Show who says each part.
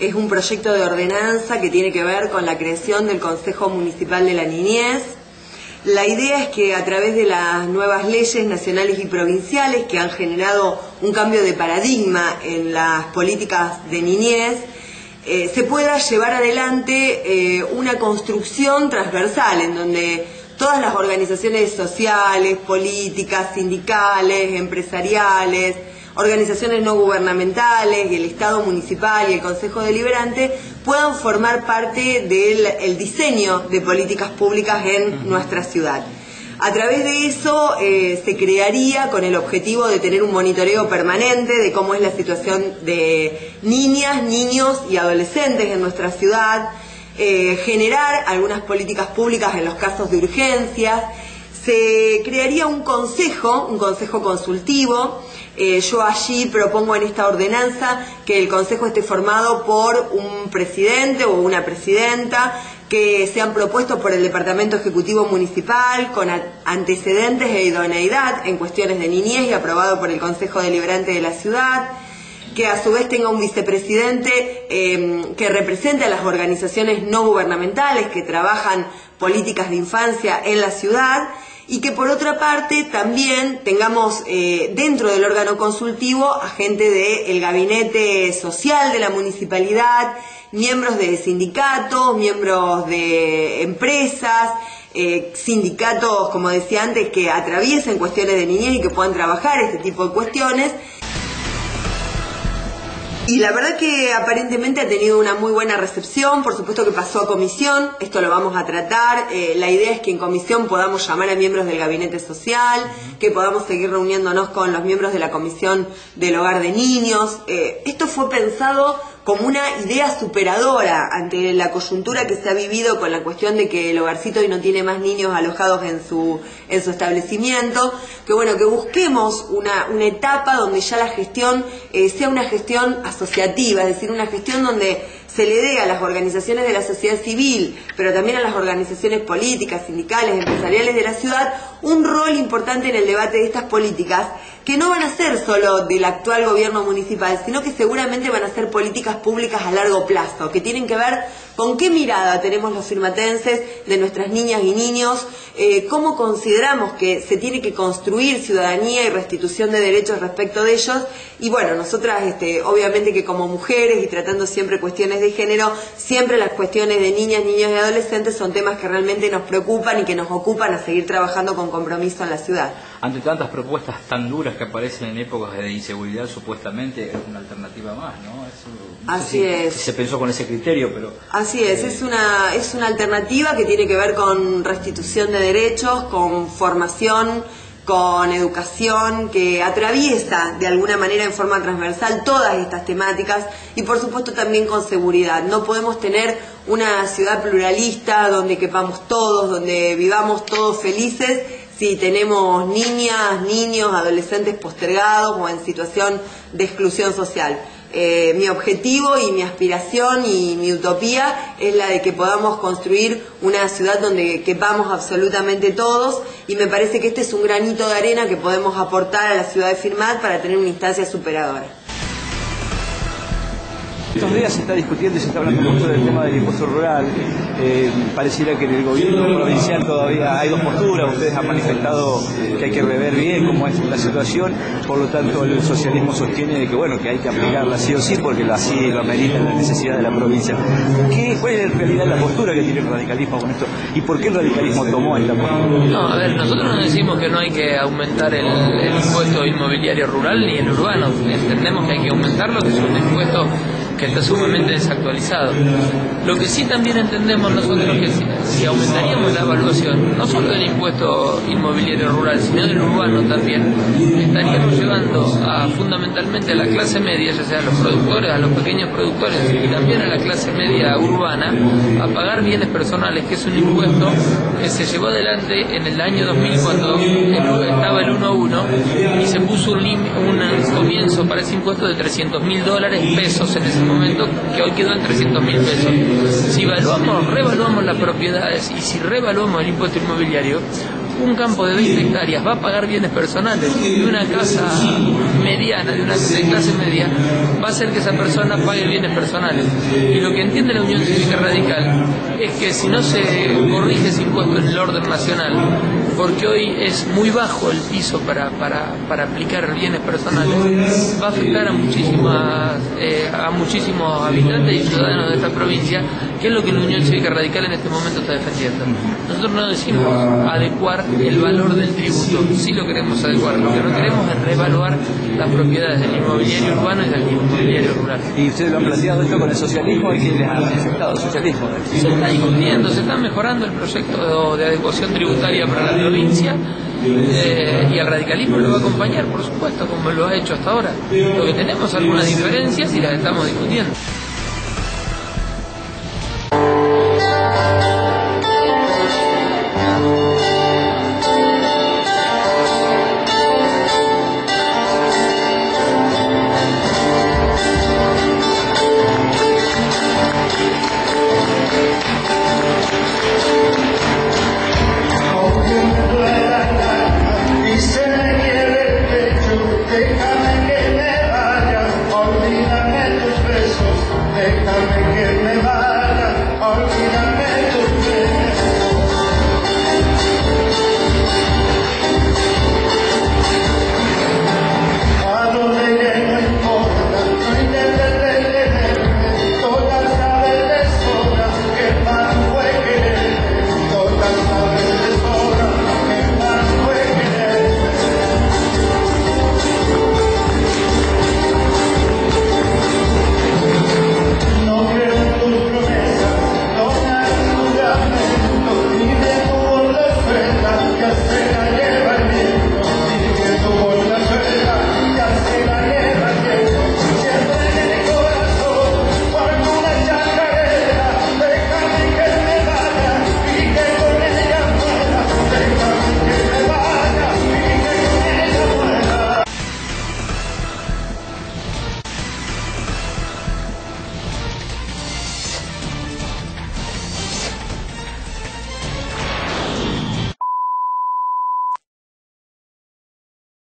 Speaker 1: es un proyecto de ordenanza que tiene que ver con la creación del Consejo Municipal de la Niñez. La idea es que a través de las nuevas leyes nacionales y provinciales que han generado un cambio de paradigma en las políticas de niñez, eh, se pueda llevar adelante eh, una construcción transversal en donde todas las organizaciones sociales, políticas, sindicales, empresariales, organizaciones no gubernamentales y el Estado municipal y el Consejo Deliberante puedan formar parte del diseño de políticas públicas en nuestra ciudad. A través de eso eh, se crearía con el objetivo de tener un monitoreo permanente de cómo es la situación de niñas, niños y adolescentes en nuestra ciudad, eh, generar algunas políticas públicas en los casos de urgencias, se crearía un consejo, un consejo consultivo. Eh, yo allí propongo en esta ordenanza que el consejo esté formado por un presidente o una presidenta que sean propuestos por el Departamento Ejecutivo Municipal con antecedentes e idoneidad en cuestiones de niñez y aprobado por el Consejo Deliberante de la ciudad, que a su vez tenga un vicepresidente em, que represente a las organizaciones no gubernamentales que trabajan políticas de infancia en la ciudad y que por otra parte también tengamos eh, dentro del órgano consultivo a gente del gabinete social de la municipalidad, miembros de sindicatos, miembros de empresas, eh, sindicatos, como decía antes, que atraviesen cuestiones de niñez y que puedan trabajar este tipo de cuestiones y la verdad que aparentemente ha tenido una muy buena recepción, por supuesto que pasó a comisión, esto lo vamos a tratar, eh, la idea es que en comisión podamos llamar a miembros del gabinete social, que podamos seguir reuniéndonos con los miembros de la comisión del hogar de niños. Eh, esto fue pensado como una idea superadora ante la coyuntura que se ha vivido con la cuestión de que el hogarcito hoy no tiene más niños alojados en su, en su establecimiento, que bueno, que busquemos una, una etapa donde ya la gestión eh, sea una gestión asociativa, es decir, una gestión donde se le dé a las organizaciones de la sociedad civil, pero también a las organizaciones políticas, sindicales, empresariales de la ciudad, un rol importante en el debate de estas políticas que no van a ser solo del actual gobierno municipal, sino que seguramente van a ser políticas públicas a largo plazo, que tienen que ver con qué mirada tenemos los firmatenses de nuestras niñas y niños, eh, cómo consideramos que se tiene que construir ciudadanía y restitución de derechos respecto de ellos. Y bueno, nosotras, este, obviamente que como mujeres y tratando siempre cuestiones de género, siempre las cuestiones de niñas, niños y adolescentes son temas que realmente nos preocupan y que nos ocupan a seguir trabajando con compromiso en la ciudad
Speaker 2: ante tantas propuestas tan duras que aparecen en épocas de inseguridad, supuestamente es una alternativa más, ¿no?
Speaker 1: Así es.
Speaker 2: se pensó con ese criterio, pero...
Speaker 1: Así es, es, una, es una alternativa que tiene que ver con restitución de derechos, con formación, con educación, que atraviesa de alguna manera en forma transversal todas estas temáticas y por supuesto también con seguridad. No podemos tener una ciudad pluralista donde quepamos todos, donde vivamos todos felices si tenemos niñas, niños, adolescentes postergados o en situación de exclusión social. Eh, mi objetivo y mi aspiración y mi utopía es la de que podamos construir una ciudad donde quepamos absolutamente todos y me parece que este es un granito de arena que podemos aportar a la ciudad de Firmat para tener una instancia superadora.
Speaker 3: Estos días se está discutiendo y se está hablando mucho del tema del impuesto rural. Eh, pareciera que en el gobierno provincial todavía hay dos posturas. Ustedes han manifestado que hay que rever bien cómo es la situación. Por lo tanto, el socialismo sostiene que bueno que hay que aplicarla sí o sí porque así lo amerita la necesidad de la provincia. ¿Qué, ¿Cuál es en realidad la postura que tiene el radicalismo con esto? ¿Y por qué el radicalismo tomó esta postura?
Speaker 4: No, a ver, nosotros no decimos que no hay que aumentar el, el impuesto inmobiliario rural ni el urbano. Entendemos que hay que aumentarlo, que es un impuesto que está sumamente desactualizado. Lo que sí también entendemos nosotros que si, aumentaríamos la evaluación, no solo del impuesto inmobiliario rural, sino del urbano también, estaríamos llevando a fundamentalmente a la clase media, ya sea a los productores, a los pequeños productores y también a la clase media urbana, a pagar bienes personales, que es un impuesto que se llevó adelante en el año 2000 cuando estaba el 1.1 y se puso un, un comienzo para ese impuesto de 300 mil dólares pesos en ese momento que hoy quedó en 300 mil pesos. Si evaluamos, revaluamos las propiedades y si revaluamos el impuesto inmobiliario, un campo de 20 hectáreas va a pagar bienes personales y una casa mediana, de una clase media, va a hacer que esa persona pague bienes personales. Y lo que entiende la Unión Cívica Radical es que si no se corrige ese impuesto en el orden nacional, porque hoy es muy bajo el piso para, para, para aplicar bienes personales, va a afectar a muchísimas eh, a muchísimos habitantes y ciudadanos de esta provincia, que es lo que la Unión Cívica Radical en este momento está defendiendo. Nosotros no decimos adecuar el valor del tributo, sí lo queremos adecuar, lo que no queremos es reevaluar las propiedades del inmobiliario urbano y del inmobiliario rural.
Speaker 3: ¿Y ustedes lo han planteado esto con el socialismo y que les ha afectado el socialismo?
Speaker 4: Se está discutiendo, se está mejorando el proyecto de adecuación tributaria para la provincia. Eh, y el radicalismo lo va a acompañar, por supuesto, como lo ha hecho hasta ahora. Lo que tenemos algunas diferencias y las estamos discutiendo.